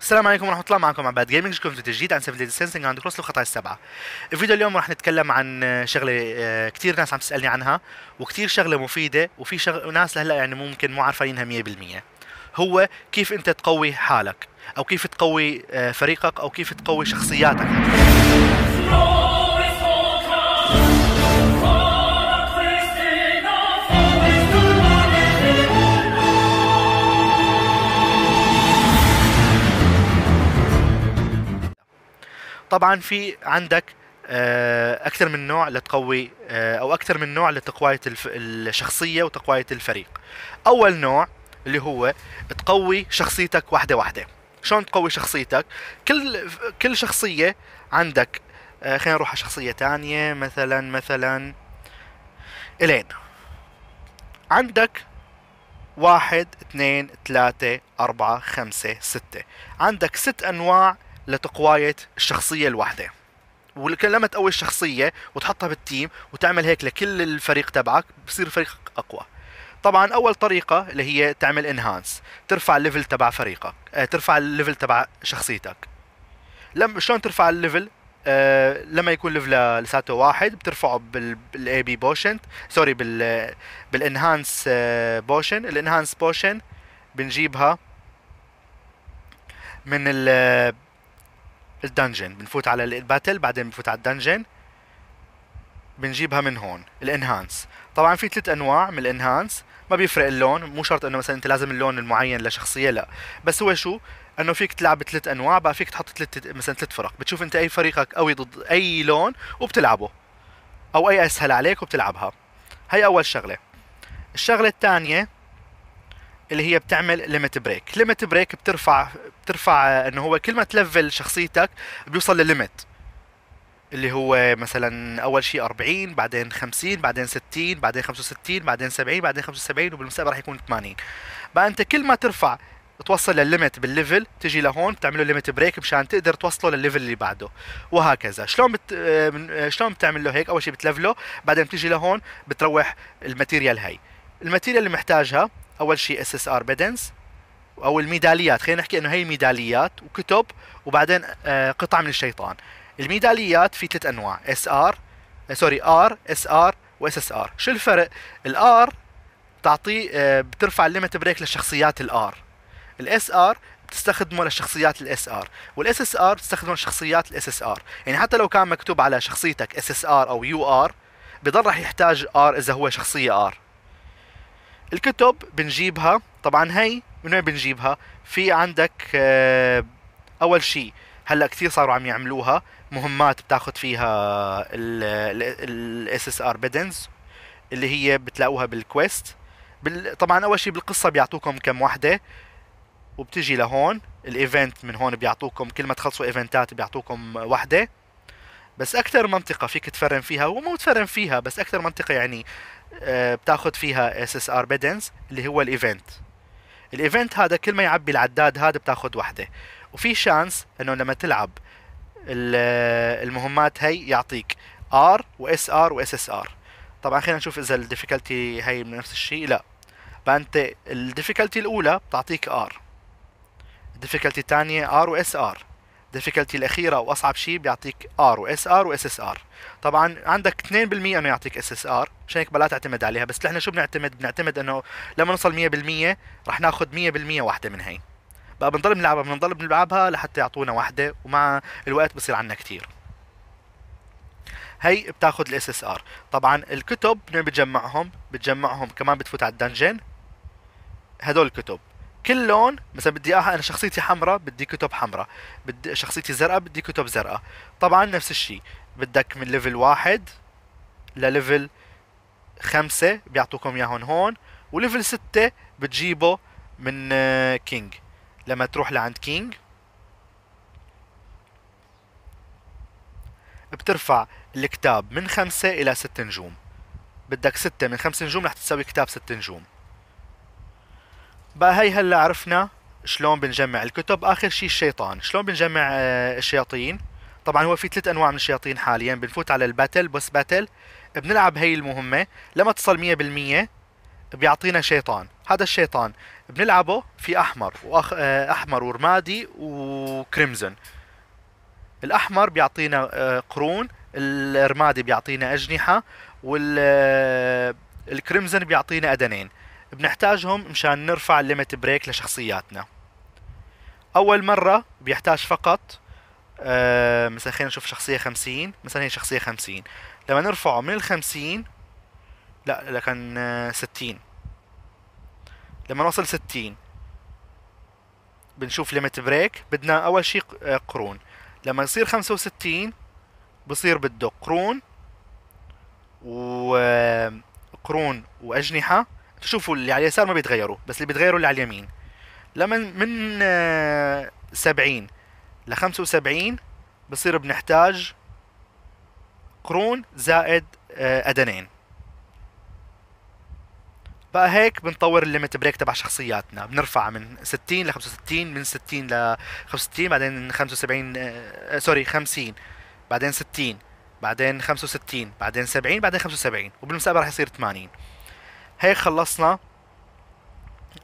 السلام عليكم ورحمة الله معكم عباد Gaming جيكم فيديو جديد عن Seven Deadly Sins Grand Cross الخطايا السبعة. الفيديو اليوم راح نتكلم عن شغلة آه، كتير ناس عم تسألني عنها وكتير شغلة مفيدة وفي شغل ناس لهلأ يعني ممكن مو عارفينها 100% هو كيف أنت تقوي حالك أو كيف تقوي آه، فريقك أو كيف تقوي شخصياتك. طبعا في عندك آه، أكثر من نوع لتقوي آه، أو أكثر من نوع لتقوية الف- الشخصية وتقوية الفريق. أول نوع اللي هو تقوي شخصيتك واحدة واحدة. شلون تقوي شخصيتك؟ كل كل شخصية عندك آه، خلينا نروح على شخصية تانية مثلا مثلا الين عندك واحد اثنين ثلاثة أربعة خمسة ستة. عندك ست أنواع لتقواية الشخصية الواحدة. ولما تقوي الشخصية وتحطها بال team وتعمل هيك لكل الفريق تبعك بصير فريقك أقوى. طبعا أول طريقة اللي هي تعمل enhance ترفع ال level تبع فريقك آه، ترفع ال level تبع شخصيتك. لما شلون ترفع ال level آه لما يكون level لساته واحد بترفعه بال بال EP potion sorry بال بال enhance potion ال enhance potion بنجيبها من ال ال dungeon بنفوت على ال battle بعدين بنفوت على ال dungeon. بنجيبها من هون ال enhance. طبعا في ثلاث أنواع من ال enhance. ما بيفرق اللون مو شرط إنه مثلا أنت لازم اللون المعين لشخصية لا. بس هو شو؟ إنه فيك تلعب بثلاث أنواع بقى فيك تحط ثلاث مثلا ثلاث فرق. بتشوف أنت أي فريقك قوي ضد أي لون وبتلعبه. أو أي أسهل عليك وبتلعبها. هي أول شغلة. الشغلة الثانية اللي هي بتعمل limit break limit break بترفع بترفع إنه هو كل ما تلفل شخصيتك بيوصل لل limit اللي هو مثلا أول شيء 40 بعدين 50 بعدين 60 بعدين 65 بعدين 70 بعدين 75 وبالمستقبل راح يكون 80 بقى أنت كل ما ترفع توصل للل limit بال level تجي لهون بتعمله limit break مشان تقدر توصله للل level اللي بعده. وهكذا. شلون بت... شلون بتعمل له هيك؟ أول شيء بتلفله بعدين بتيجي لهون بتروح ال material هي ال material اللي محتاجها أول شيء SSR pendants أو الميداليات خلينا نحكي إنه هي ميداليات وكتب وبعدين آه، قطع من الشيطان. الميداليات في ثلاث أنواع SR sorry R SR و SSR شو الفرق؟ ال R بتعطي آه، بترفع ال limit break للشخصيات ال R ال SR بتستخدمه للشخصيات ال SR وال SSR بتستخدمه للشخصيات ال SSR يعني حتى لو كان مكتوب على شخصيتك SSR أو UR بضل راح يحتاج R إذا هو شخصية R الكتب بنجيبها. طبعا هي من وين بنجيبها؟ في عندك آه، أول شيء هلأ كثير صاروا عم يعملوها. مهمات بتاخذ فيها ال SSR pendants اللي هي بتلاقوها بال quest بال... طبعا أول شيء بالقصة بيعطوكم كم وحدة وبتجي لهون. ال event من هون بيعطوكم كل ما تخلصوا ايفنتات بيعطوكم وحدة. بس أكثر منطقة فيك تفرم فيها ومو تفرم فيها بس أكثر منطقة يعني بتاخذ فيها SSR pendants اللي هو ال event. ال event هذا كل ما يعبي العداد هذا بتاخذ وحدة. وفي chance إنه لما تلعب ال- المهمات هي يعطيك R و SR و SSR طبعا خلينا نشوف إذا ال difficulty هي نفس الشيء. لا. فانت ال difficulty الأولى بتعطيك R ال difficulty الثانية R و SR ال difficulty الأخيرة واصعب شيء بيعطيك R و SR و SSR طبعا عندك 2% إنه يعطيك SSR عشان هيك بلا تعتمد عليها بس إحنا شو بنعتمد؟ بنعتمد إنه لما نوصل 100% رح ناخذ 100% واحدة من هي. بقى بنضل بنلعبها بنضل بنلعبها لحتى يعطونا واحدة ومع الوقت بصير عنا كتير. هي بتاخذ ال SSR طبعا الكتب من بتجمعهم بتجمعهم كمان بتفوت على ال dungeon. هدول الكتب. كل لون مثلا بدي إياها أنا شخصيتي حمراء بدي كتب حمراء. بدي شخصيتي زرقاء بدي كتب زرقاء. طبعا نفس الشيء بدك من level واحد لل level خمسة بيعطوكم اياهم هون و level ستة بتجيبه من آه، King لما تروح لعند King بترفع الكتاب من خمسة إلى ست نجوم. بدك ستة من خمس نجوم رح تسوي كتاب ست نجوم. بقى هي هلا عرفنا شلون بنجمع الكتب. آخر شي الشيطان. شلون بنجمع آه، الشياطين؟ طبعا هو في ثلاث أنواع من الشياطين حاليا. بنفوت على ال battle boss battle. بنلعب هي المهمة. لما تصل مية بالمية بيعطينا شيطان. هذا الشيطان بنلعبه في أحمر وأخ... آه، أحمر ورمادي و crimson الأحمر بيعطينا آه، قرون. الرمادي بيعطينا أجنحة. وال crimson بيعطينا أدنين. بنحتاجهم مشان نرفع ال limit break لشخصياتنا. أول مرة بيحتاج فقط آه مثلا خلينا نشوف شخصية خمسين مثلا هي شخصية خمسين. لما نرفعه من الخمسين لا لكن آه ستين. لما نوصل ستين بنشوف limit break بدنا أول شيء آه قرون. لما يصير خمسة وستين بصير بده قرون وقرون آه، وأجنحة. شوفوا اللي على اليسار ما بيتغيروا بس اللي بيتغيروا اللي على اليمين. لما من آه، سبعين لخمسة وسبعين بصير بنحتاج قرون زائد آه، أدنين. بقى هيك بنطور ال limit break تبع شخصياتنا. بنرفع من 60 ل 65 من 60 ل 65 بعدين 75 آه sorry 50 بعدين 60 بعدين 65 بعدين 70 بعدين 75 وبالمستقبل رح يصير 80 هيك خلصنا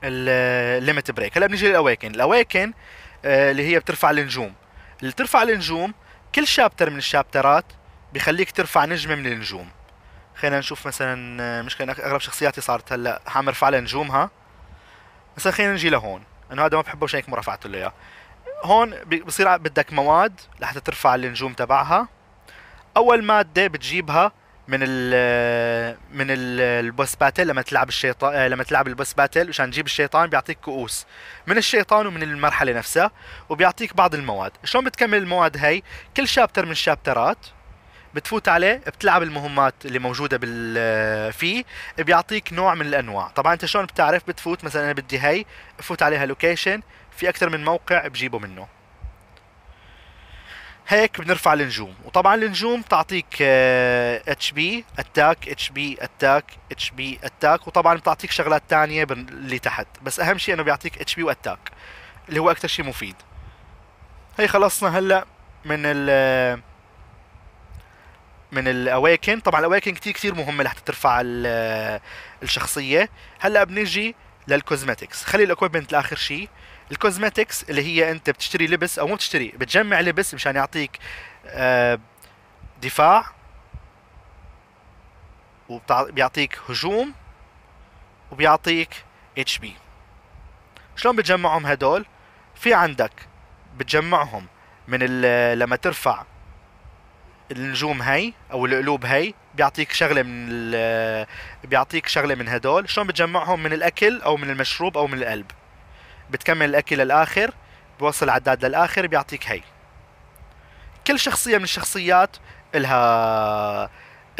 ال limit break هلا بنيجي لل awaken. ال awaken آه، اللي هي بترفع النجوم. اللي ترفع النجوم كل chapter من الشابترات بيخليك ترفع نجمة من النجوم. خلينا نشوف مثلا آه، مش كان اغلب شخصياتي صارت هلأ. حام ارفع نجومها مثلا خلينا نجي لهون. إنه هذا ما بحبه عشان هيك ما رفعته له إياه. هون بصير بدك مواد لحتى ترفع النجوم تبعها. أول مادة بتجيبها من ال من ال boss battle لما تلعب الشيطان آه، لما تلعب ال boss battle عشان تجيب الشيطان بيعطيك كؤوس. من الشيطان ومن المرحلة نفسها وبيعطيك بعض المواد. شلون بتكمل المواد هي كل chapter من الشابترات بتفوت عليه بتلعب المهمات اللي موجودة بال آه، فيه بيعطيك نوع من الأنواع. طبعا أنت شلون بتعرف بتفوت؟ مثلا أنا بدي هي بفوت عليها location في أكثر من موقع بجيبه منه. هيك بنرفع النجوم. وطبعا النجوم تعطيك HP attack HP attack HP attack وطبعا بتعطيك شغلات تانية اللي تحت. بس أهم شيء إنه بيعطيك HP و attack اللي هو أكثر شيء مفيد. هي خلصنا هلأ من ال من ال awaken طبعا ال awaken كتير كتير مهمة لحتى ترفع الشخصية. هلأ بنيجي لل cosmetics خلي ال equipment لآخر شيء. ال cosmetics اللي هي أنت بتشتري لبس أو مو بتشتري بتجمع لبس مشان يعطيك آه، دفاع وبيعطيك هجوم وبيعطيك اتش بي شلون بتجمعهم هدول؟ في عندك بتجمعهم من لما ترفع النجوم هي أو القلوب هي بيعطيك شغلة من بيعطيك شغلة من هدول. شلون بتجمعهم؟ من الأكل أو من المشروب أو من القلب. بتكمل الأكل للآخر بوصل العداد للآخر بيعطيك هي كل شخصية من الشخصيات إلها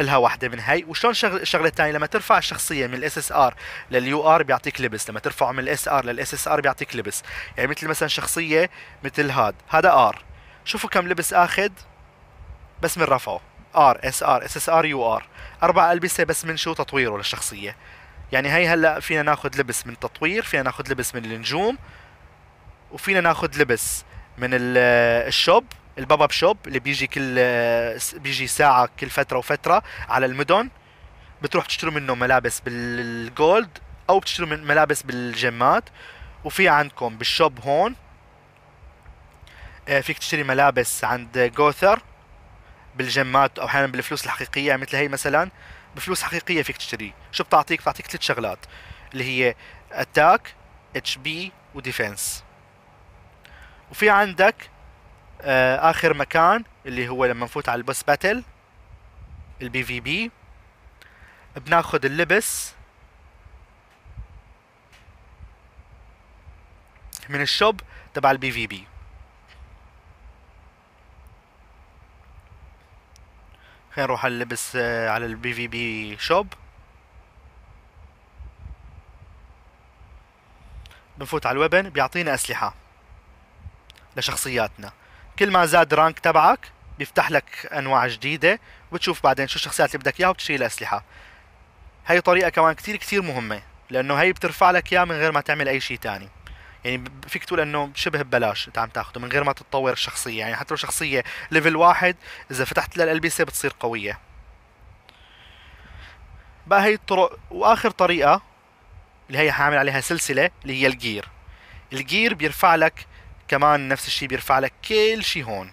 إلها واحدة من هي وشلون شغل الشغلة الثانية لما ترفع الشخصية من ال SSR لل UR بيعطيك لبس. لما ترفعه من ال SR لل SSR بيعطيك لبس. يعني مثل مثلا شخصية مثل هاد. هذا R شوفوا كم لبس آخذ بس من رفعه. ار اس ار اس اس ار يو ار أربع ألبسة بس من شو؟ تطويره للشخصية. يعني هي هلأ فينا ناخذ لبس من تطوير فينا ناخذ لبس من النجوم وفينا ناخذ لبس من ال shop ال pop up shop اللي بيجي كل بيجي ساعة كل فترة وفترة على المدن. بتروح تشتروا منه ملابس بال gold أو بتشتروا من ملابس بالجيمات وفي عندكم بال shop هون آه، فيك تشتري ملابس عند جوثر بالجيمات أو أحيانا بالفلوس الحقيقية مثل هي مثلا. بفلوس حقيقية فيك تشتري. شو بتعطيك؟ بتعطيك ثلاث شغلات. اللي هي attack HP و defense وفي عندك آه آخر مكان اللي هو لما نفوت على ال boss battle ال PVP بناخذ اللبس من ال shop تبع ال PVP خلينا نروح على اللبس آه، على ال PVP shop بنفوت على ال weapon بيعطينا أسلحة لشخصياتنا. كل ما زاد rank تبعك بيفتح لك أنواع جديدة وتشوف بعدين شو الشخصيات اللي بدك إياها وبتشتري الأسلحة. هاي طريقة كمان كتير كتير مهمة لأنه هي بترفع لك اياه من غير ما تعمل أي شيء تاني. يعني فيك تقول إنه شبه ببلاش أنت عم تاخده من غير ما تتطور الشخصيه يعني حتى لو شخصية level واحد إذا فتحت لها الالبسه بتصير قوية. بقى هي الطرق وآخر طريقة اللي هي حاعمل عليها سلسلة اللي هي ال gear ال gear بيرفع لك كمان نفس الشيء بيرفع لك كل شيء هون.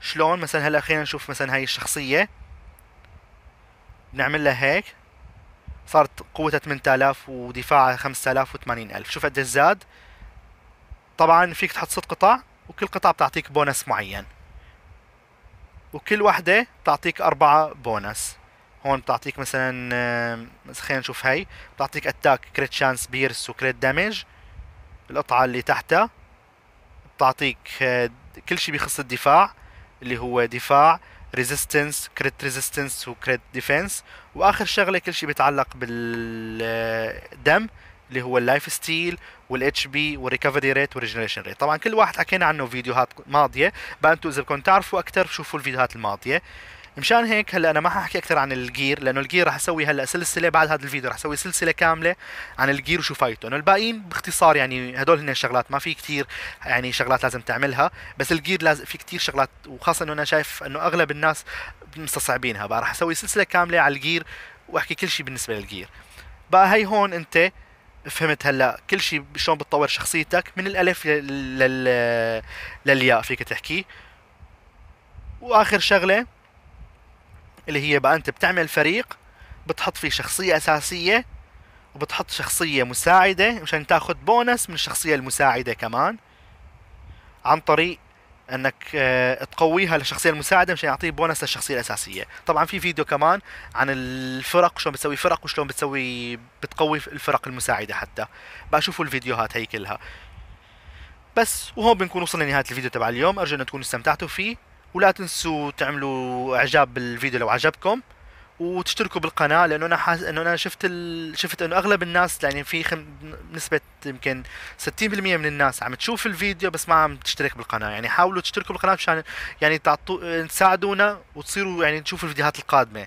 شلون؟ مثلا هلأ خلينا نشوف مثلا هاي الشخصية. نعمل لها هيك. صارت قوتها 8000 ودفاعها 5080 ألف. شوف قديش زاد. طبعا فيك تحط ست قطع وكل قطعة بتعطيك بونس معين. وكل وحدة بتعطيك أربعة بونس. هون بتعطيك مثلا خلينا نشوف هاي بتعطيك attack crit chance pierce و crit damage القطعة اللي تحتها بتعطيك آه، كل شيء بيخص الدفاع اللي هو دفاع resistance crit resistance و crit defense وآخر شغلة كل شيء بيتعلق بالدم اللي هو ال life steal وال HP وال recovery rate وال regeneration rate طبعا كل واحد حكينا عنه فيديوهات ماضية. بقى أنتم إذا بدكم تعرفوا أكثر شوفوا الفيديوهات الماضية. مشان هيك هلأ أنا ما حأحكي أكثر عن ال gear لأنه ال gear رح أسوي هلأ سلسلة بعد هذا الفيديو رح أسوي سلسلة كاملة عن ال gear وشو فايدته. إنه الباقيين باختصار يعني هدول هن الشغلات ما في كثير يعني شغلات لازم تعملها بس ال gear لازم في كثير شغلات وخاصة إنه أنا شايف إنه أغلب الناس مستصعبينها. بقى رح أسوي سلسلة كاملة على ال gear وأحكي كل شيء بالنسبة لل gear. بقى هي هون أنت فهمت هلا كل شيء شلون بتطور شخصيتك من الألف لل... للياء فيك تحكي. وآخر شغلة اللي هي بقى أنت بتعمل فريق بتحط فيه شخصية أساسية وبتحط شخصية مساعدة مشان تاخذ بونس من الشخصية المساعدة كمان عن طريق أنك آه، تقويها للشخصيه المساعدة مشان يعطيه بونس للشخصية الأساسية. طبعا في فيديو كمان عن الفرق شلون بتسوي فرق وشلون بتسوي بتقوي الفرق المساعدة حتى. بقى شوفوا الفيديوهات هي كلها. بس وهون بنكون وصلنا لنهاية الفيديو تبع اليوم. أرجو ان تكونوا استمتعتوا فيه ولا تنسوا تعملوا إعجاب بالفيديو لو عجبكم وتشتركوا بالقناة لأنه أنا حاس انه أنا شفت ال... شفت إنه أغلب الناس يعني في خم... نسبة يمكن 60% من الناس عم تشوف الفيديو بس ما عم تشترك بالقناة. يعني حاولوا تشتركوا بالقناة مشان يعني تعطوا تساعدونا وتصيروا يعني تشوفوا الفيديوهات القادمة.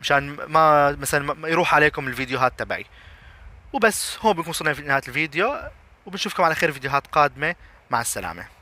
مشان ما مثلا ما يروح عليكم الفيديوهات تبعي. وبس هون بنكون وصلنا في نهايه الفيديو وبنشوفكم على خير فيديوهات قادمة. مع السلامة.